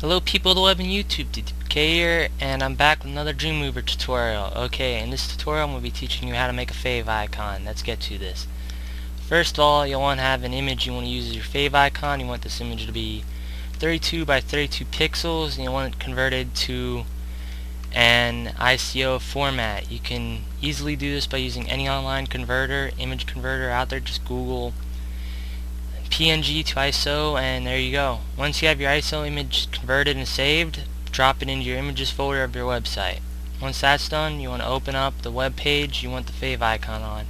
Hello people of the web and YouTube, DTPK here, and I'm back with another Dreamweaver tutorial. Okay, in this tutorial I'm going to be teaching you how to make a fave icon. Let's get to this. First of all, you'll want to have an image you want to use as your fave icon. You want this image to be 32 by 32 pixels, and you want it converted to an ICO format. You can easily do this by using any online converter, image converter out there. Just Google PNG to ISO and there you go. Once you have your ISO image converted and saved, drop it into your images folder of your website. Once that's done, you want to open up the web page you want the favicon on.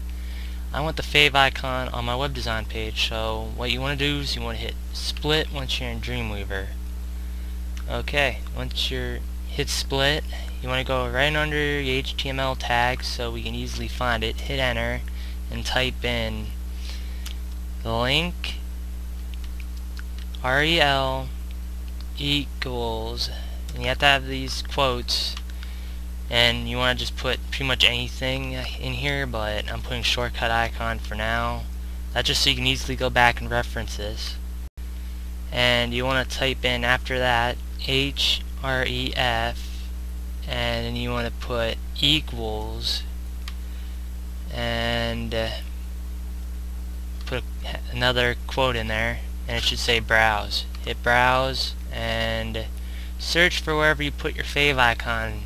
I want the favicon on my web design page, so what you want to do is you want to hit split once you're in Dreamweaver. Okay, once you're hit split, you want to go right under your HTML tag so we can easily find it, hit enter, and type in the link REL equals and you have to have these quotes and you want to just put pretty much anything in here but I'm putting shortcut icon for now. That's just so you can easily go back and reference this. And you want to type in after that href and then you want to put equals and uh, put another quote in there and it should say browse. Hit browse and search for wherever you put your favicon.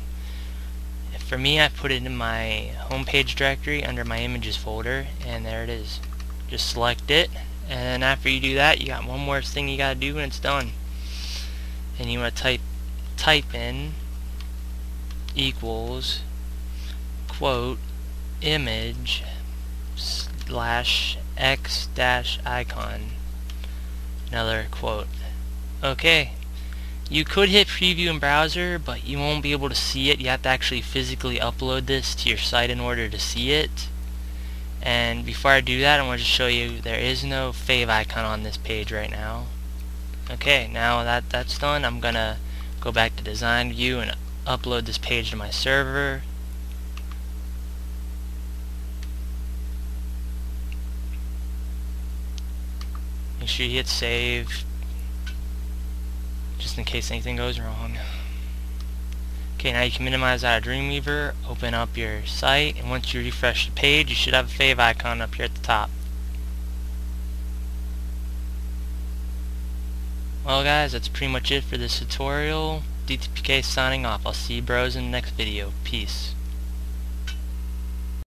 For me I put it in my homepage directory under my images folder and there it is. Just select it and after you do that you got one more thing you gotta do and it's done. And you want to type type in equals quote image slash x dash icon another quote. Okay, you could hit preview in browser, but you won't be able to see it. You have to actually physically upload this to your site in order to see it. And before I do that, I want to show you there is no fave icon on this page right now. Okay, now that that's done, I'm gonna go back to design view and upload this page to my server. Make sure you hit save just in case anything goes wrong. Okay, now you can minimize out of Dreamweaver, open up your site, and once you refresh the page, you should have a favicon up here at the top. Well guys, that's pretty much it for this tutorial. DTPK signing off. I'll see you bros in the next video. Peace.